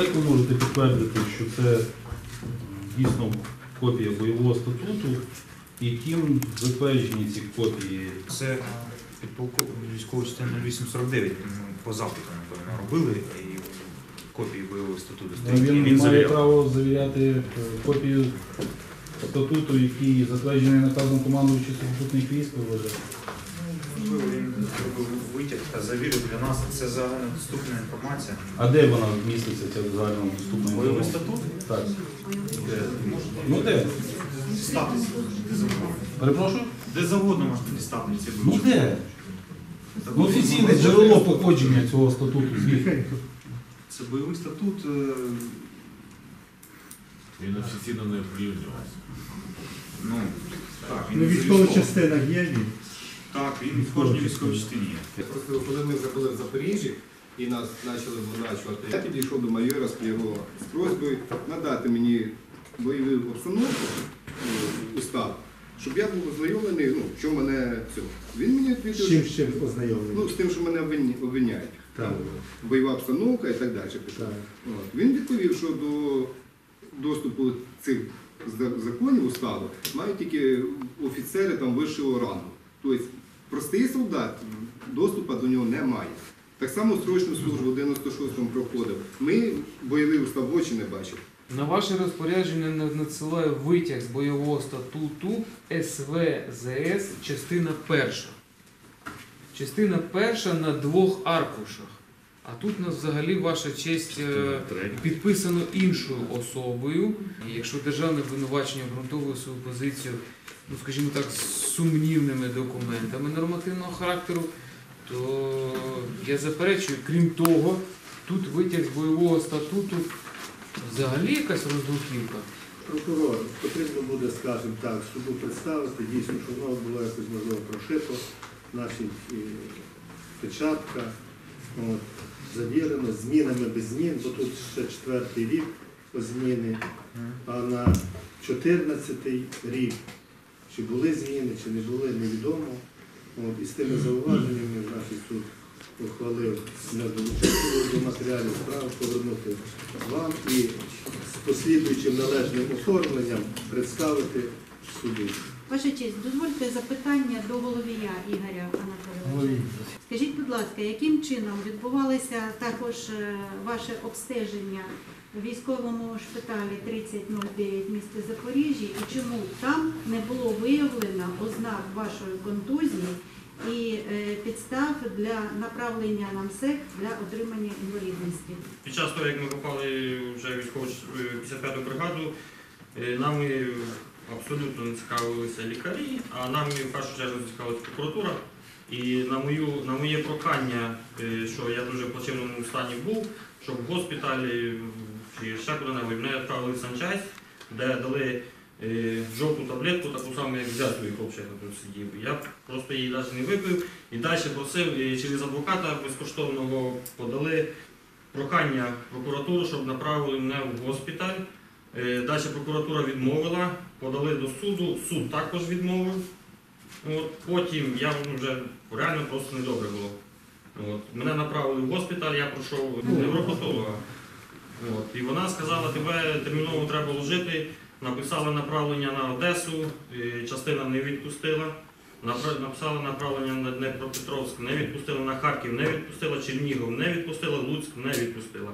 Як ви можете підтвердити, що це дійсно копія бойового статуту, і ким затверджені ці копії? Це підполковник військової частини 0849 по запиту, напевно, робили і копії бойового статуту. Він, він має завіряв. право завіряти е, копію статуту, який затверджений наказом командуючого сухопутних військ, ви вважаєте? Завірив для нас. Це загальнодоступна інформація. А де вона міститься, ця загально доступна Бойовий інформація? статут? Так. Де Ну де? дістатися, де завгодно. Перепрошую? Де завгодно можна дістати ці Ну вивчення. де? Ну, офіційне джерело походження цього статуту звідки? Це бойовий статут. е, Він офіційно не оприлюднювався. Ну, так, Ну, він в військових зареєстрований. частинах є він. Так, він в кожній військовій частині є. Просто коли ми вже були в Запоріжжі і нас почали виначувати, я підійшов до майора з його з просьбою надати мені бойову обстановку ну, устав, щоб я був ознайомлений, ну, що мене цього. Він мені З чим з чим ознайомлений? ну, з тим, що мене обвиня- обвиняють. Так. Там, бойова обстановка і так далі. пішло. Так. От. Він відповів, що до доступу цих за- законів уставу мають тільки офіцери там вищого рангу. Тобто простий солдат доступу до нього немає. Так само срочну службу в 96-му проходив. Ми устав в очі не бачили. На ваше розпорядження не надсилаю витяг з бойового статуту СВЗС, частина перша. Частина перша на двох аркушах. А тут у нас взагалі ваша честь е, підписано іншою особою. І якщо державне обвинувачення обґрунтовує свою позицію, ну скажімо так, з сумнівними документами нормативного характеру, то я заперечую, крім того, тут витяг з бойового статуту взагалі якась роздруківка. Прокурор, потрібно буде, скажімо так, суду представити, дійсно, щоб воно було якось можливо прошито, значить, печатка, от, завірено, змінами без змін, бо тут ще четвертий рік зміни, а на 14-й рік, чи були зміни, чи не були, невідомо. От, і з тими зауваженнями значить, суд ухвалив не долучити до матеріалів справи, повернути вам і з послідуючим належним оформленням представити суду. Ваша честь, дозвольте запитання до головія Ігоря. Скажіть, будь ласка, яким чином відбувалося також е, ваше обстеження в військовому шпиталі 3009 міста Запоріжжя і чому там не було виявлено ознак вашої контузії і е, підстав для направлення на МСЕК для отримання інвалідності? Під час того, як ми попали вже військову е, 55-ту бригаду, е, нами абсолютно не цікавилися лікарі, а нами в першу чергу цікавилася прокуратура. І на, мою, на моє прохання, е, що я дуже в плачевному стані був, щоб в госпіталі чи ще куди-небудь мене відправили в санчасть, де дали е, жовту таблетку, таку саму, як взятку, і хлопчик тут сидів. Я просто її навіть не випив і далі просив е, через адвоката безкоштовного подали прохання прокуратуру, щоб направили мене в госпіталь. Далі прокуратура відмовила, подали до суду, суд також відмовив. От, потім я ну, вже реально просто недобре було. От, мене направили в госпіталь, я пройшов невропатолога. От, і вона сказала, тебе терміново треба ложити. Написали направлення на Одесу, частина не відпустила. Написали направлення на Днепропетровськ, не відпустила на Харків, не відпустила Чернігів, не відпустила Луцьк, не відпустила.